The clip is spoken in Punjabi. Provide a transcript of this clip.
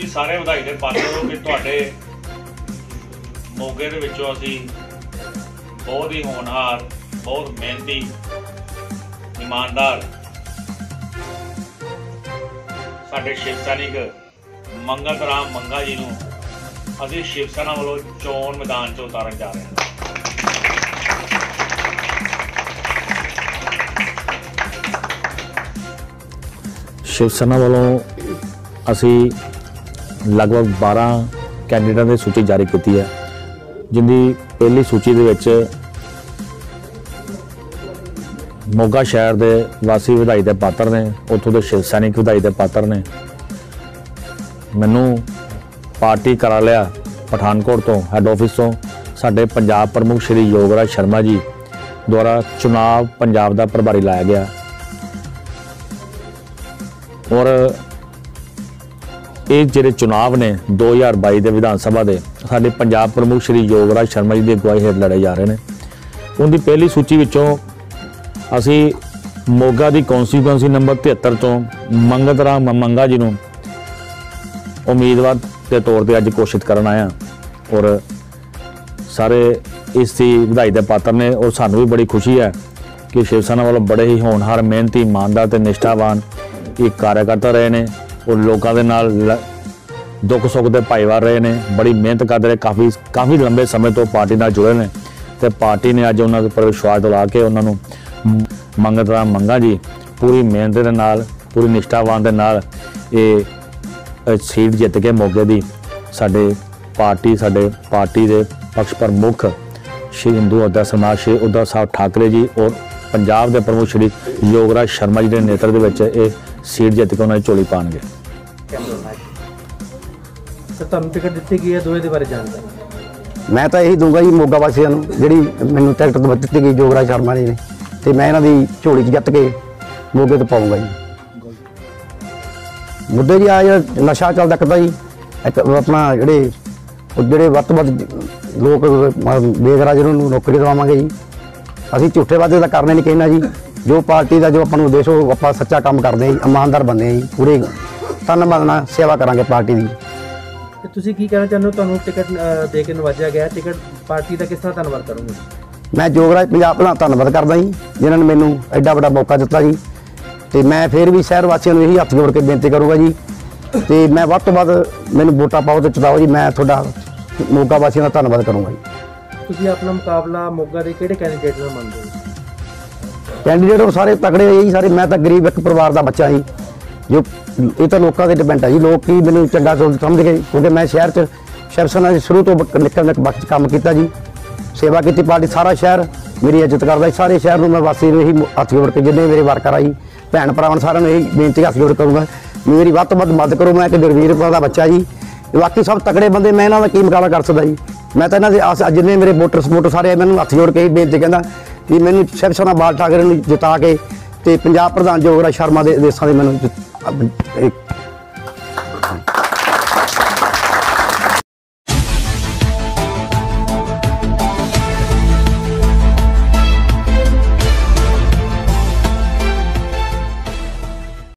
ਤੁਸੀਂ ਸਾਰੇ ਵਧਾਈ ਦੇ ਪਾਤਰ ਹੋ ਕਿ ਤੁਹਾਡੇ ਮੋਗੇ ਦੇ ਵਿੱਚੋਂ ਅਸੀਂ ਬਹੁਤ ਹੀ ਹੋਣਹਾਰ, ਬਹੁਤ ਮਿਹਨਤੀ, ਇਮਾਨਦਾਰ ਸਾਡੇ ਸ਼ਿਵ ਸੈਨਿਕ ਮੰਗਤ ਰਾਮ ਮੰਗਾ ਜੀ ਨੂੰ ਅਸੀਂ ਸ਼ਿਵ ਸੈਨਾ ਵੱਲੋਂ ਚੋਣ ਮੈਦਾਨ 'ਚ ਉਤਾਰਨ ਜਾ ਰਹੇ ਹਾਂ। ਸ਼ਿਵ ਸੈਨਾ ਵੱਲੋਂ ਅਸੀਂ ਲਗਭਗ 12 ਕੈਂਡੀਡੇਟਾਂ ਦੀ ਸੂਚੀ ਜਾਰੀ ਕੀਤੀ ਹੈ, ਜਿੰਦੀ ਪਹਿਲੀ ਸੂਚੀ ਦੇ ਵਿੱਚ ਮੋਗਾ ਸ਼ਹਿਰ ਦੇ ਵਾਸੀ ਵਧਾਈ ਦੇ ਪਾਤਰ ਨੇ, ਉੱਥੋਂ ਦੇ ਸ਼ਿਵ ਸੈਨਿਕ ਵਧਾਈ ਦੇ ਪਾਤਰ ਨੇ। ਮੈਨੂੰ ਪਾਰਟੀ ਕਰਾਲਿਆ ਪਠਾਨਕੋਟ ਤੋਂ ਹੈੱਡ ਆਫਿਸ ਤੋਂ ਸਾਡੇ ਪੰਜਾਬ ਪ੍ਰਮੁੱਖ ਸ਼੍ਰੀ ਯੋਗਰਾਜ ਸ਼ਰਮਾ ਜੀ ਦੁਆਰਾ ਚੁਣਾਵ ਪੰਜਾਬ ਦਾ ਪ੍ਰਭਾਰੀ ਲਾਇਆ ਗਿਆ। ਔਰ ਇਹ ਜਿਹੜੇ ਚੁਣਾਵ ਨੇ 2022 ਦੇ ਵਿਧਾਨ ਸਭਾ ਦੇ, ਸਾਡੇ ਪੰਜਾਬ ਪ੍ਰਮੁੱਖ ਸ਼੍ਰੀ ਯੋਗਰਾਜ ਸ਼ਰਮਾ ਜੀ ਦੀ ਅਗਵਾਈ ਹੇਠ ਲੜੇ ਜਾ ਰਹੇ ਨੇ। ਉਹਦੀ ਪਹਿਲੀ ਸੂਚੀ ਵਿੱਚੋਂ ਅਸੀਂ ਮੋਗਾ ਦੀ ਕੌਂਸਟੀਟੂਐਂਸੀ ਨੰਬਰ 73 ਤੋਂ ਮੰਗਤ ਰਾਮ ਮੰਗਾ ਜੀ ਨੂੰ ਉਮੀਦਵਾਰ ਦੇ ਤੌਰ ਤੇ ਅੱਜ ਘੋਸ਼ਿਤ ਕਰਨ ਆਇਆ ਔਰ ਸਾਰੇ ਇਸ ਦੀ ਵਧਾਈ ਦੇ ਪਾਤਰ ਨੇ ਔਰ ਸਾਨੂੰ ਵੀ ਬੜੀ ਖੁਸ਼ੀ ਹੈ ਕਿ ਸ਼ਿਵ ਸੈਨਾ ਵੱਲੋਂ ਬੜੇ ਹੀ ਹੋਣਹਾਰ, ਮਿਹਨਤੀ, ਇਮਾਨਦਾਰ ਤੇ ਨਿਸ਼ਠਾਵਾਨ ਇੱਕ ਕਾਰਜਕਰਤਾ ਰਹੇ ਨੇ। ਉਹ ਲੋਕਾਂ ਦੇ ਨਾਲ ਲ- ਦੁੱਖ ਸੁੱਖ ਦੇ ਭਾਈਵਾਰ ਰਹੇ ਨੇ, ਬੜੀ ਮਿਹਨਤ ਕਰਦੇ ਰਹੇ ਕਾਫੀ ਕਾਫੀ ਲੰਬੇ ਸਮੇਂ ਤੋਂ ਪਾਰਟੀ ਨਾਲ ਜੁੜੇ ਨੇ ਤੇ ਪਾਰਟੀ ਨੇ ਅੱਜ ਉਹਨਾਂ ਦੇ ਉੱਪਰ ਵਿਸ਼ਵਾਸ ਦਿਲਾ ਕੇ ਉਹਨਾਂ ਨੂੰ ਮ- ਮੰਗਤ ਰਾਮ ਮੰਗਾ ਜੀ, ਪੂਰੀ ਮਿਹਨਤ ਦੇ ਨਾਲ, ਪੂਰੀ ਨਿਸ਼ਠਾਵਾਨ ਦੇ ਨਾਲ ਇਹ ਸੀਟ ਜਿੱਤ ਕੇ ਮੋਗੇ ਦੀ ਸਾਡੇ ਪਾਰਟੀ ਸਾਡੇ ਪਾਰਟੀ ਦੇ ਪਕਸ਼ ਪ੍ਰਮੁੱਖ ਸ਼੍ਰੀ ਹਿੰਦੂ ਅਦਾ ਸਮਾਜ ਸ਼੍ਰੀ ਉद्धਵ ਸਾਹਿਬ ਠਾਕਰੇ ਜੀ ਔਰ ਪੰਜਾਬ ਦੇ ਪ੍ਰਮੁੱਖ ਸ਼੍ਰੀ ਯੋਗਰਾਜ ਸ਼ਰਮਾ ਜੀ ਦੇ ਨੇਤਰ ਦੇ ਵਿੱਚ ਇਹ ਸੀਟ ਜਿੱਤ ਕੇ ਉਹਨਾਂ ਦੀ ਝੋਲੀ ਪਾਣਗੇ। ਤੇ ਤੁਹਾਨੂੰ ਟਿਕਟ ਦਿੱਤੀ ਗਈ ਹੈ ਦੋਵੇਂ ਦੇ ਬਾਰੇ ਜਾਣਦਾ ਮੈਂ ਤਾਂ ਇਹੀ ਦੂੰਗਾ ਜੀ ਮੋਗਾ ਵਾਸੀਆਂ ਨੂੰ, ਜਿਹੜੀ ਮੈਨੂੰ ਟਿਕਟ ਦਿੱਤੀ ਗਈ ਜੋਗਰਾਜ ਸ਼ਰਮਾ ਜੀ ਨੇ, ਤੇ ਮੈਂ ਇਹਨਾਂ ਦੀ ਝੋਲੀ 'ਚ ਜਿੱਤ ਕੇ ਮੋਗੇ ਤੋਂ ਪਾਉਂਗਾ ਜੀ। ਮੁੱਦੇ ਜੀ ਆ ਜਿਹੜਾ ਨਸ਼ਾ ਚੱਲਦਾ ਕਰਦਾ ਜੀ? ਇੱਕ ਆਪਣਾ ਜਿਹੜੇ, ਉਹ ਜਿਹੜੇ ਵੱਧ ਤੋਂ ਵੱਧ ਲੋਕ ਬੇਗਰਾ ਜਿਹਨਾਂ ਨੂੰ ਨੌਕਰੀ ਦਵਾਵਾਂਗੇ ਜੀ। ਅਸੀਂ ਝੂਠੇ ਵਾਅਦੇ ਤਾਂ ਕਰਨੇ ਨਹੀਂ ਕਹਿਣਾ ਜੀ। ਜੋ ਪਾਰਟੀ ਦਾ, ਜੋ ਆਪਾਂ ਨੂੰ ਉਦੇਸ਼, ਉਹ ਆਪਾਂ ਸੱਚਾ ਕੰਮ ਕਰਦੇ ਹਾਂ ਇਮਾਨਦਾਰ ਬੰਦੇ ਹਾਂ ਜੀ, ਪੂਰੇ ਤਨ ਮਨ ਨਾਲ ਸੇਵਾ ਕਰਾਂਗੇ ਪਾਰਟੀ ਦੀ। ਤੇ ਤੁਸੀਂ ਕੀ ਕਹਿਣਾ ਚਾਹੁੰਦੇ ਹੋ? ਤੁਹਾਨੂੰ ਟਿਕਟ ਦੇ ਕੇ ਨਵਾਜਿਆ ਗਿਆ। ਟਿਕਟ ਪਾਰਟੀ ਦਾ ਕਿਸ ਤਰ੍ਹਾਂ ਧੰਨਵਾਦ ਕਰੋਗੇ? ਮੈਂ ਜੋਗਰਾਜ ਪੰਜਾਬ ਦਾ ਧੰਨਵਾਦ ਕਰਦਾ ਜੀ ਜਿਨ੍ਹਾਂ ਨੇ ਮੈਨੂੰ ਐਡਾ ਵੱਡਾ ਮੌਕਾ ਦਿੱਤਾ ਜੀ। ਤੇ ਮੈਂ ਫੇਰ ਵੀ ਸ਼ਹਿਰ ਵਾਸੀਆਂ ਨੂੰ ਇਹੀ ਹੱਥ ਜੋੜ ਕੇ ਬੇਨਤੀ ਕਰੂੰਗਾ ਜੀ। ਤੇ ਮੈਂ ਵੱਧ ਤੋਂ ਵੱਧ ਮੈਨੂੰ ਵੋਟਾਂ ਪਾਓ ਤੇ ਚਤਾਓ ਜੀ। ਮੈਂ ਤੁਹਾਡਾ ਮੋਗਾ ਵਾਸੀਆਂ ਦਾ ਧੰਨਵਾਦ ਕਰੂੰਗਾ ਜੀ। ਤੁਸੀਂ ਆਪਣਾ ਮੁਕਾਬਲਾ ਮੋਗਾ ਦੇ ਕਿਹੜੇ ਕੈਂਡੀਡੇਟ ਨਾਲ ਮੰਨਦੇ ਹੋ? ਕੈਂਡੀਡੇਟ ਉਹ ਸਾਰੇ ਤਕੜੇ ਹੈ ਜੀ ਸਾਰੇ ਮੈਂ ਤਾਂ ਗਰੀਬ ਇੱਕ ਪਰਿਵਾਰ ਦਾ ਬੱਚਾ ਜੀ। ਜੋ ਇਹ ਤਾਂ ਲੋਕਾਂ ਦੇ ਡਿਪੈਂਡ ਹੈ ਜੀ, ਲੋਕ ਕੀ ਮੈਨੂੰ ਚੰਗਾ ਸਮਝ ਗਏ, ਕਿਉਂਕਿ ਮੈਂ ਸ਼ਹਿਰ 'ਚ ਸ਼ਿਵਸੈਨਾ ਦੇ ਸ਼ੁਰੂ ਤੋਂ ਬ- ਨਿੱਕਾ ਨਿੱਕ ਵਕਤ ਕੰਮ ਕੀਤਾ ਜੀ। ਸੇਵਾ ਕੀਤੀ ਪਾਰਟੀ ਸਾਰਾ ਸ਼ਹਿਰ, ਮੇਰੀ ਇੱਜ਼ਤ ਕਰਦਾ ਜੀ, ਸਾਰੇ ਸ਼ਹਿਰ ਨੂੰ ਮੈਂ ਵਾਸੀ ਨੂੰ ਇਹੀ ਹੱਥ ਜੋੜ ਕੇ ਜਿੰਨੇ ਮੇਰੇ ਵਰਕਰ ਆਈ ਭੈਣ ਭਰਾਵਾਂ ਸਾਰਿਆਂ ਨੂੰ ਇਹੀ ਬੇਨਤੀ ਹੱਥ ਜੋੜ ਕਰੂੰਗਾ। ਮੇਰੀ ਵੱਧ ਤੋਂ ਵੱਧ ਮਦਦ ਕਰੋ, ਮੈਂ ਇੱਕ ਗੁਰਵੀਰ ਦਾ ਬੱਚਾ ਜੀ। ਬਾਕੀ ਸਭ ਤਕੜੇ ਬੰਦੇ, ਮੈਂ ਇਹਨਾਂ ਦਾ ਕੀ ਮੁਕਾਬਲਾ ਕਰ ਸਕਦਾ ਜੀ? ਮੈਂ ਤਾਂ ਇਹਨਾਂ ਦੇ ਆਸ ਜਿੰਨੇ ਮੇਰੇ ਵੋਟਰ ਸਪੋਰਟ ਸਾਰੇ ਮੈਨੂੰ ਹੱਥ ਜੋੜ ਕੇ ਹੀ ਬੇਨਤੀ ਕਹਿੰਦਾ ਵੀ ਮੈਨੂੰ ਸ਼ਿਵ ਸੈਨਾ, ਬਾਲ ਠਾਕਰੇ ਨੂੰ ਜਿਤਾ ਕੇ ਤੇ ਪੰਜਾਬ ਪ੍ਰਧਾਨ ਜੋਗਰਾ ਸ਼ਰਮਾ ਦੇ ਦੇਸਾਂ ਦੇ ਮੈਨੂੰ एक